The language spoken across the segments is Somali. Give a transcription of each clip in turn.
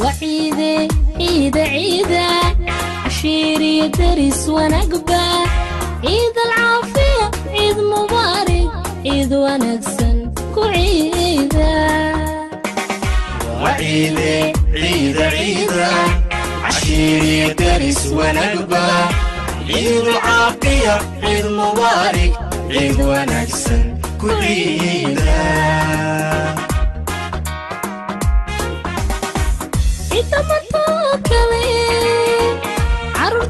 وعيدة عيدة عيدة عشيري درس ونقبة عيد العافية عيد مبارك عيد ونكسن كعيدة وعيدة عيدة عيدة عشيري درس ونقبة عيد العافية عيد مبارك عيد ونكسن كل عيدة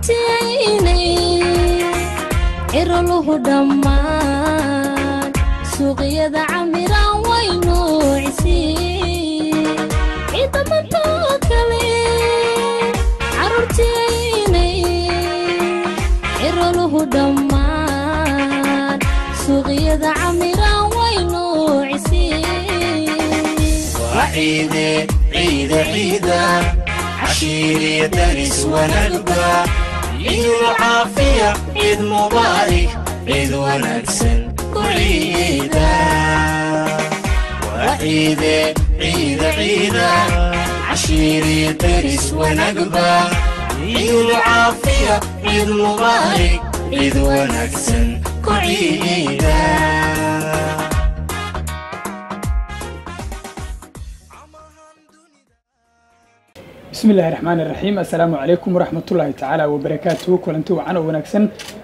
taynay dhammaan. Suuqyada camiraan way nuucisii ciidamadoo kale. Carruurtiinay ciroluhu dhammaan. Suuqyada camiraan way nuucisii ciide ciida. Daris wanagda caafiya cid mubaarik cid wanaagsan bismi illaahi raxmaan iraxiim assalaamu calaykum waraxmatullaahi tacaala wabarakaatuhu kulanti wacan oo wanaagsan.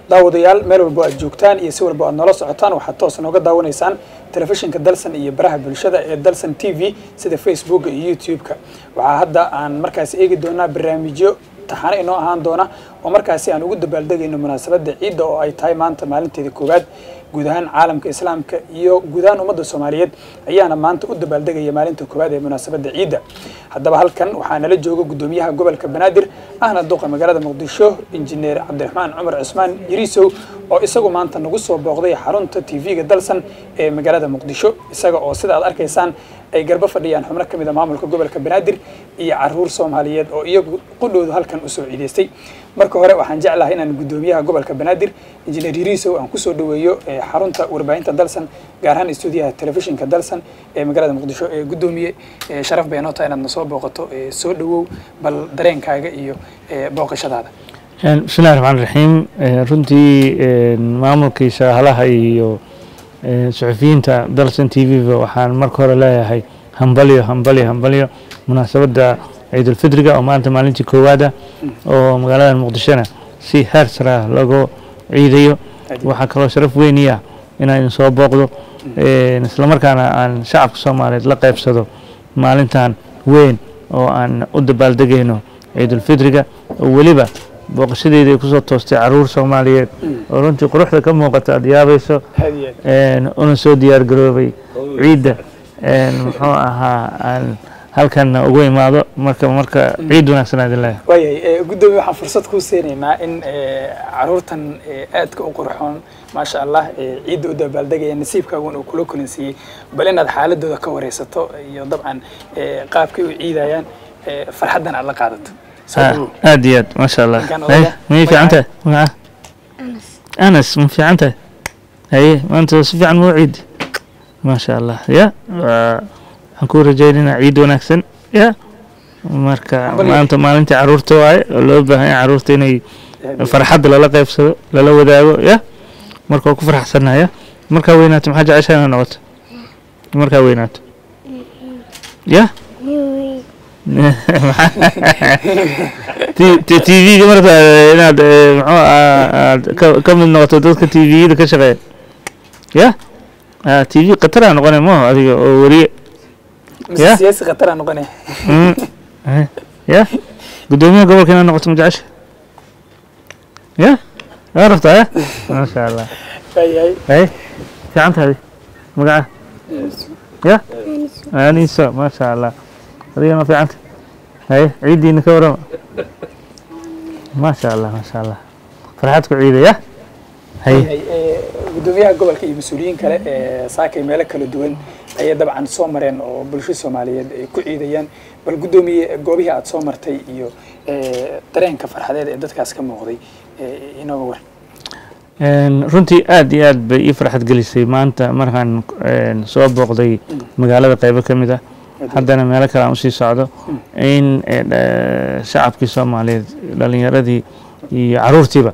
Daawadayaal meel walbo aad joogtaan iyo si walbo aad noola socotaan waxaad toos nooga daawanaysaan telefishinka dalsan iyo baraha bulshada ee dalsan t v sida facebooka iyo youtube-ka. Waxaa hadda aan markaasi eegi doonaa barnaamijyo taxano inoo ahaan doona. Oo markaasi aan ugu dabaaldegayno munaasabadda ciidda oo ay tahay maanta maalinteeda koowaad. Guud ahaan caalamka islaamka iyo guud ahaan ummadda soomaaliyeed ayaana maanta u dabaaldegaya maalinta koowaad ee munaasabadda ciidda. Haddaba halkan waxaa nala jooga guddoomiyaha gobolka banaadir ahna duqa magaalada muqdisho injineer cabdiraxmaan cumar cusmaan yariisow oo isagu maanta nagu soo booqday xarunta tv-ga dalsan ee magaalada muqdisho. Isaga oo sida aad arkaysaan ay garbo fadhiyaan. Xubno ka mid a maamulka gobolka banaadir iyo carruur soomaaliyeed oo iyagu qudhoodu halkan u soo ciidaystay. Marka hore waxaan jeclahay inaan guddoomiyaha gobolka banaadir injineer yariisow aan ku soo dhaweeyo xarunta warbaahinta dalsan gaar ahaan istuudiyaha telefishinka dalsan ee magaalada muqdisho ee guddoomiye. Sharaf bay inoo tahay inaad nasoo booqato soo dhawow bal dareenkaaga iyo booqashadaada. Bismillahi raxmaan raxiim runtii maamulkii shaqaalaha iyo suxufiyiinta dalsan t v-ba waxaan marka hore leeyahay hambalyo hambalyo hambalyo. Munaasabadda ciidulfidriga oo maanta maalintii koowaada oo magaalada muqdishona si heer sara lagu ciidayo. Waxaa kaloo sharaf weyniya inaan idin soo booqdo. Islamarkaana aan shacabka soomaaliyeed la qaybsado maalintan weyn oo aan u dabaaldegayno ciidulfidriga. Oo weliba booqashadeeda ay ku soo toostay carruur soomaaliyeed. Oo runtii quruxda ka muuqata aad yaabayso una soo diyaar garoobay ciidda. Muxuu ahaa aan halkanna ugu imaado marka marka ciid wanaagsan aad leeyahay waayahay guddoomiye waxaan fursad kuu siinaynaa in caruurtan aadka u qurxoon maasha allah ciidda u dabaaldegaya nasiibkaagun uu kula kulansiiyey bal inaad xaaladooda ka wareysato iyo dabcan qaabkay u ciidayaan farxaddan aad la qaadato Ah, aad iyo aad maasha allah may fiican tahay? Magaca anas. Ma fiican tahay? Haye maanta si fiican mau ciid. Maasha allah ya waxaan kuu rajaynaynaa ciid wanaagsan. Ya marka maanta maalintii carruurta waaye oo loo baahan ya carruurta inay farxadda lala qaybsado lala wadaago. Ya marka waa ku farxsanaya markaa weynaato maxaa jeceshaa inaa noqoto? Markaa weynaato. Mm, mm. Ya? Tvga marka inaad eh, ahaa aad ka- ka mid noqoto dadka tvda ka shaqeeya. Ya? Ah, tv khatara noqonay maho adiga oo weriye Ya. noqonaya Mm. Eh, ya? Gudoomiyaha gobolka inaad noqoto ma jecesha? Ya? Waa rabtaa ya? Maasha allah waayahay hay fiican tahay magaca? Ya? Aniso maasha allah adigana fiicanta? Hay ciiddiina ka warama maasha allah maasha allah. Farxad ku ciida ya hay Waayahay, guddoomiyaha gobolka iyo mas'uuliyiin kale ee saakay meelo kala duwan ayay dabcan soo mareen oo bulsho soomaaliyeed ay ku ciidayaan. Bal guddoomiye goobihii aad soo martay iyo eh, dareenka farxadeed ee dadkaas ka muuqday eh, inooga war. Runtii aad iyo aad bay ii farxad gelisay. Maanta markaan soo booqday magaalada qaybo ka mid ah haddana meelo kale aan u sii socdo in eh, shacabkii soomaaliyeed dhalinyaradii iyo caruurtiiba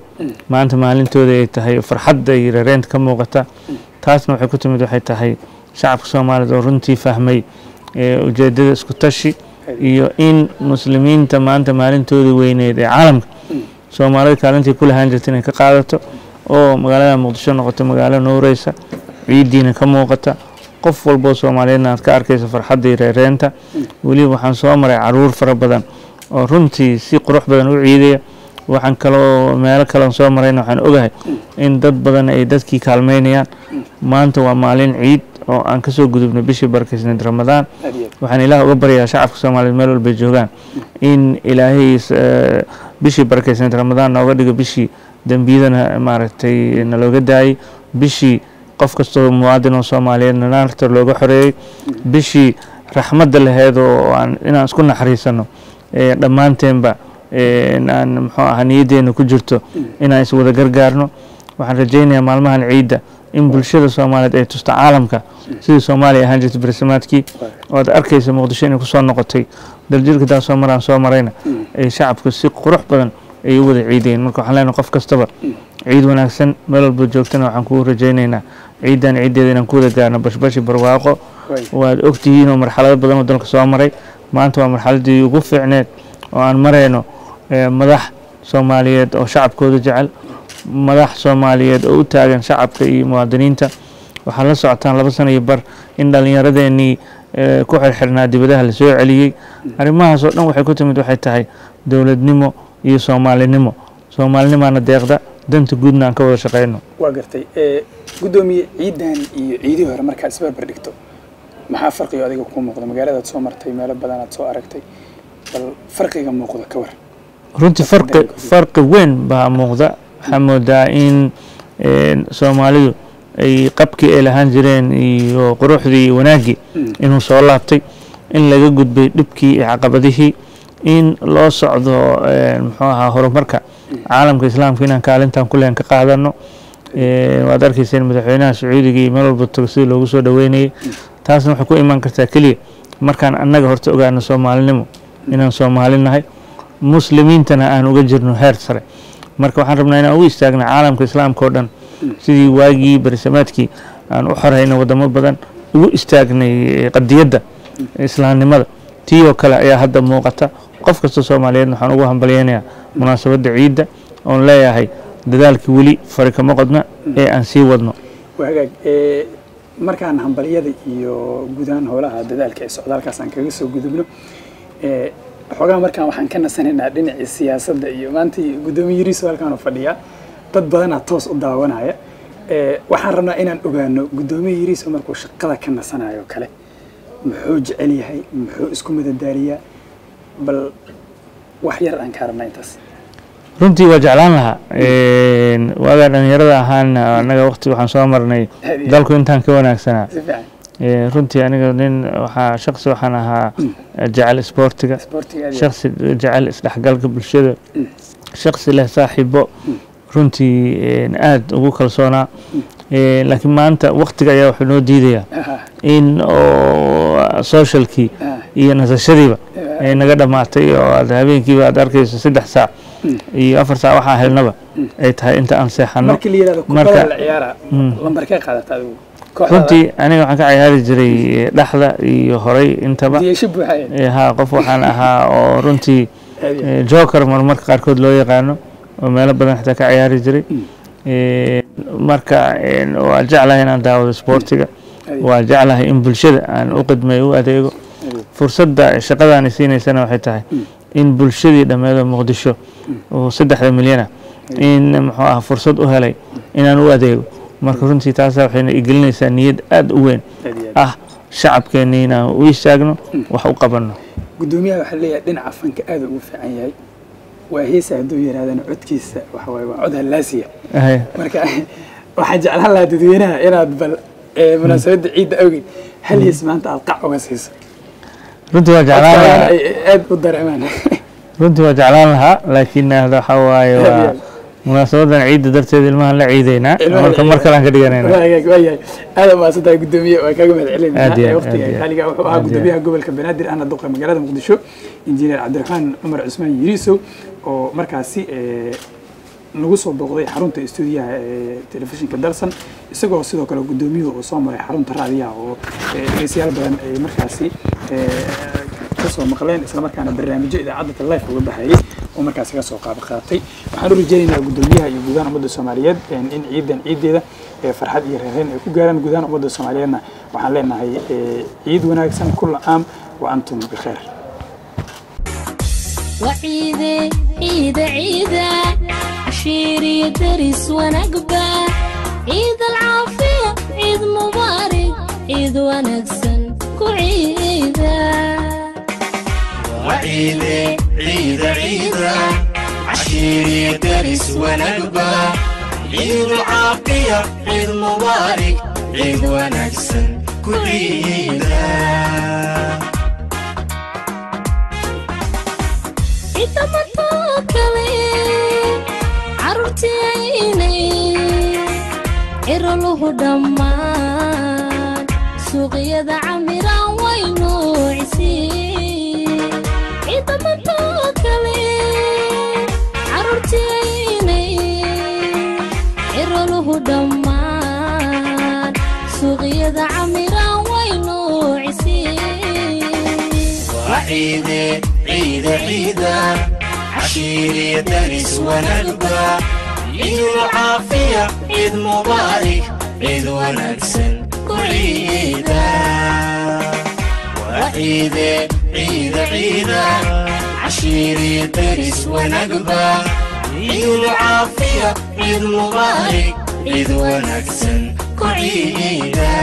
maanta maalintooda ay tahay farxadda iyo reereynta ka muuqata taasna waxay ku timid waxay tahay shacabka soomaaliyeed oo runtii fahmay eh, ujeedada isku tashi iyo in muslimiinta maanta maalintoodii weyneed ee caalamka soomaalida kaalintii ku lahaan jirta inay ka qaadato oo magaalada muqdisho noqoto magaalo nuureysa ciidiina ka muuqata qof walboo soomaaliyeedna aad ka arkaysa farxadda iyo reereenta weliba waxaan soo maray carruur fara badan oo runtii si qurux badan u ciidaya. Waxaan kaloo meelo kaleon soo marayna waxaan ogahay in dad badan ay dadkii kaalmeynayaan maanta waa maalin ciid oo aan ka soo gudubno bishii barkaysneed ramadaan. Waxaan ilaah uga baryaa shacabka soomaaliyeed meel walbay joogaan. In ilaahay eh, bishii barakaysaneed ramadaan nooga dhigo bishii dembiyadana maaragtay nalooga daayey bishii qof kastoo muwaadin oo soomaaliyeedna naarta looga xoreeyey bishii raxmadda laheed oo aan inaan isku naxariisano dhammaanteenba aan muxuu ahaa niyaddeena ku jirto inaan is wada gargaarno. Waxaan rajaynayaa maalmahan ciidda in bulshada soomaaliyeed ay tusto caalamka. Sidii soomaaliya ahaan jirtay bersamaadkii oo aad arkaysa muqdisho inay ku soo noqotay. Daljirka daa soo maraan soo marayna ay shacabku si qurux badan ay u wada ciidayeen marka waxaan leenahay qof kastaba ciid wanaagsan meel walba joogtana waxaan kugu rajaynaynaa. Ciidan ciiddeeda inaan ku wada gaarno bashbashi barwaaqo. Waad ogtihiin oo marxalado badan oo dalka soo maray. Maanta waa marxaladii ugu fiicneed oo aan marayno eh, madax soomaaliyeed oo shacabkooda jecel. Madax soomaaliyeed oo u taagan shacabka iyo muwaadiniinta. Waxaa la socotaan laba sano iyo bar in dhallinyaradeenii eh, ku xirxirnaa dibadaha la soo celiyey. Arrimahaas oo dhan waxay ku timid waxay tahay dowladnimo iyo soomaalinimo. Soomaalinimaana deeqda. Danta guudna aan ka wada shaqayno waa gartay guddoomiye ciidan iyo ciidihii hore markaad isbarbar dhigto maxaa farqiga adiga kuu muuqda? Magaaladaad soo martay meelo badan aad soo aragtay bal farqiga muuqda ka war. Runtii farqi farqi weyn baa muuqda. Waxaa moodaa in soomaalidu ay qabkii ay lahaan jireen iyo quruxdii iyo wanaaggii inuu soo laabtay in laga gudbay dhibkii iyo caqabadihii in loo socdo een, muxuu ahaa horumarka caalamka islaamka inaan kaalintan kuleen ka qaadano. Een, waad arkayseen madaxweynaha sacuudiga meel walba tago sidii loogu soo dhaweynayay taasna waxay ku imaan kartaa keliya. Markaan annaga horta ogaano soomaalinimo inaan soomaali nahay muslimiintana aan uga jirno heer sare. Marka waxaan rabnaa inaan ugu istaagna caalamka islaamka oo dhan sidii waagii berisamaadkii aan u xorayno wadamo badan ugu istaagnay qadiyadda islaamnimada. Tii oo kale ayaa hadda muuqata qof kasta soomaaliyeedna waxaan ugu hambalyaynayaa munaasabadda ciidda oon leeyahay dadaalkii weli fari kama qodna ee aan sii wadno. Markaan hambalyada iyo gudahaan howlaha dadaalka ee socdaalkaas aan kaga soo gudubno xoogaa markaan waxaan ka nasanaynaa dhinacii siyaasadda iyo maanta guddoomiye yariiso halkaan u fadhiyaa dad badanaa toos u daawanaya waxaan rabnaa inaan ogaano guddoomiye yariiso markuu shaqada ka nasanayo kale. Muxuu jecel yahay? Muxuu isku madadaaliyaa bal wax yar aan kaa rabnaa intaas. Runtii waa jeclaan lahaa. Waagaa dhalinyarada ahaana annaga waqti waxaan soo marnay dalku intaan ka wanaagsanaa runtii aniga nin waxaa shaqsi waxaan ahaa jecel isboortiga isboortiga aad iyo aad. shaqsi jecel isdhexgalka bulshada. Shaqsi leh saaxiibo. Runtii een, aad ugu kalsoonaa. Laakiin maanta waqtiga ayaa wuxuu noo diidayaa. In oo socialkii ah, iyo nasashadiiba ay naga dhammaatay oo aad habeenkiiba aad arkayso saddex saac iyo afar saac waxaa helnaba. Ay tahay inta aan seexano Mm. kooxdaada runtii aniga waxaan ka ciyaari jiray eh, dhexda iyo horay intaba. Buuxaye Eh, qof waxaan ahaa oo runtii eh, joker marmarka qaarkood loo yaqaano oo meelo badan xitaa ka ciyaari jiray. Marka waa jeclahay inaan daawado sportiga. Waa jeclahay in bulshada aan u qidmay u adeego fursadda shaqadaani siinaysana waxay tahay in bulshadii dhammeedo muqdisho oo saddexda milyana in muxuu ah fursad u helay inaan u adeego. Marka runtii taasa waxayna igelinaysaa niyad aad u weyn. Ah shacabkeenni inaan u istaagno wax u qabanno. Gudoomiyaha waxaa leeyahay dhinaca fanka aad ugu fiican yahay. Waa heesa hadduu yidhahdana codkiisa waxa waaye waa cod hallaasiya marka waxaan jeclaan lahaa dadweynaha inaad bal munaasabadda ciidda awgeed. Hal hees maanta aad qac uga siiso runtii waa jeclaan lahaa. aad u dareemaan. Runtii waa jeclaan lahaa laakiin ahda waxaa waaye waa munaasabadan ciidda darteed ilmahan la ciideynaa. Marka mar kalean ka dhiganayna waayahay waayahay. Aad umahadsantahay gudoomiye waa kaaga mahad celinayna waqtiga xaaliga wuxuu ahaa gudoomiyaha gobolka banaadir ahna duqa magaalada muqdisho. Injineer cabdiraxmaan cumar cusmaan yiriisow oo markaasi eh, nagu soo booqday xarunta stuudiyaha ee telefishinka dalsan. Isagoo sidoo kale gudoomiyuhu uu soo maray xarunta raadiyaha oo eh, dhegeystayaal badan ay markaasi eh, kasoo maqleen islamarkaana barnaamijyo idaacadda life uga baxayay oo markaasi ka soo qaab qaatay waxaan u rajeynaynaa gudoomiyaha iyo guudahaan ummadda soomaaliyeed in in ciidan ciideeda ee farxad iyo reereen ay ku gaaraan guudahaan ummadda soomaaliyeedna waxaan leenahay eh, ciid wanaagsan kulla caam wa antum bikheer وعيدة عيدة عيدة عشيري درس ونقبة عيد العافية عيد مبارك عيد ونكسن كعيدة وعيدة عيدة عيدة عشيري درس ونقبة عيد العافية عيد مبارك عيد ونكسن كل عيدة عيد مطوكلي عرفتي عيني عرلوه دمان سوقيا عميرا وعيدة عيدة عيدة عشيري درس ونقبة عيد العافية عيد مبارك عيد ونكسن كل عيدة وعيدة عيدة عيدة عشيري درس ونقبة عيد العافية عيد مبارك عيد ونكسن كل عيدة